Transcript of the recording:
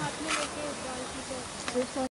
हाथ में लेके